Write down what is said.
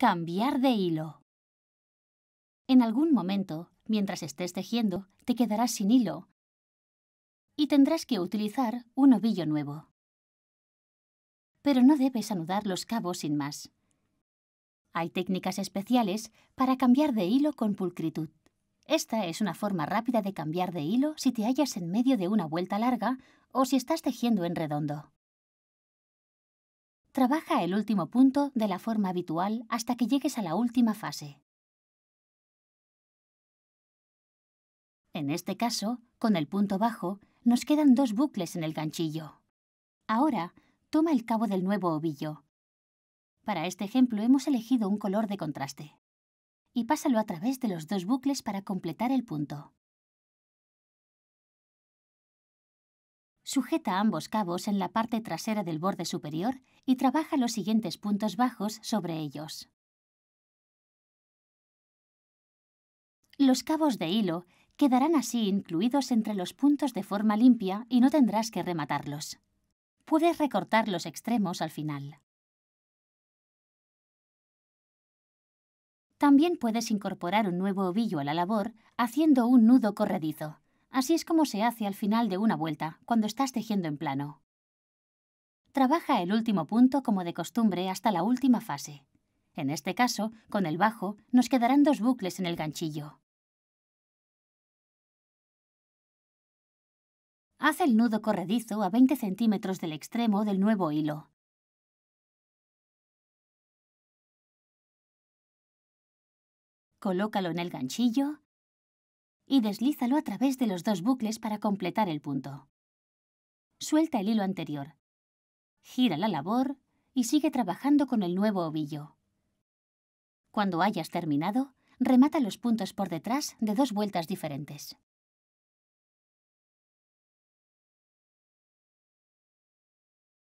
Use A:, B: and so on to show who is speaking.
A: Cambiar de hilo. En algún momento, mientras estés tejiendo, te quedarás sin hilo y tendrás que utilizar un ovillo nuevo. Pero no debes anudar los cabos sin más. Hay técnicas especiales para cambiar de hilo con pulcritud. Esta es una forma rápida de cambiar de hilo si te hallas en medio de una vuelta larga o si estás tejiendo en redondo. Trabaja el último punto de la forma habitual hasta que llegues a la última fase. En este caso, con el punto bajo, nos quedan dos bucles en el ganchillo. Ahora, toma el cabo del nuevo ovillo. Para este ejemplo hemos elegido un color de contraste. Y pásalo a través de los dos bucles para completar el punto. Sujeta ambos cabos en la parte trasera del borde superior y trabaja los siguientes puntos bajos sobre ellos. Los cabos de hilo quedarán así incluidos entre los puntos de forma limpia y no tendrás que rematarlos. Puedes recortar los extremos al final. También puedes incorporar un nuevo ovillo a la labor haciendo un nudo corredizo. Así es como se hace al final de una vuelta, cuando estás tejiendo en plano. Trabaja el último punto como de costumbre hasta la última fase. En este caso, con el bajo, nos quedarán dos bucles en el ganchillo. Haz el nudo corredizo a 20 centímetros del extremo del nuevo hilo. Colócalo en el ganchillo y deslízalo a través de los dos bucles para completar el punto. Suelta el hilo anterior. Gira la labor y sigue trabajando con el nuevo ovillo. Cuando hayas terminado, remata los puntos por detrás de dos vueltas diferentes.